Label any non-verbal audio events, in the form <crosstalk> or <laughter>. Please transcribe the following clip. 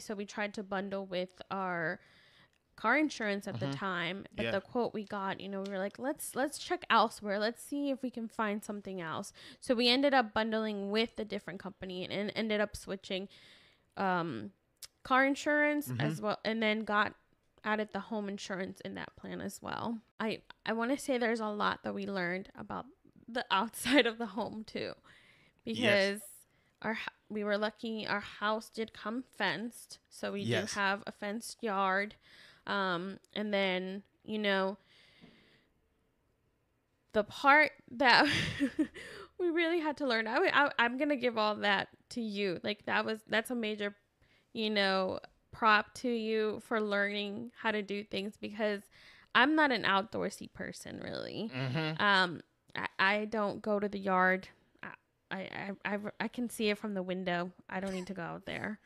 So we tried to bundle with our car insurance at the Mhm. time, but Yeah. the quote we got, you know, we were like, let's let's check elsewhere. Let's see if we can find something else. So we ended up bundling with a different company and, and ended up switching um car insurance Mhm. as well and then got added the home insurance in that plan as well. I I want to say there's a lot that we learned about the <laughs> outside of the home too. Because our we were lucky our house did come fenced, so we Yes. do have a fenced yard. Um and then, you know, the part that <laughs> we really had to learn I, I i'm gonna give all that to you like that was that's a major you know prop to you for learning how to do things because i'm not an outdoorsy person really Mm-hmm. um i, I don't go to the yard I, I i i can see it from the window. I don't need to go out there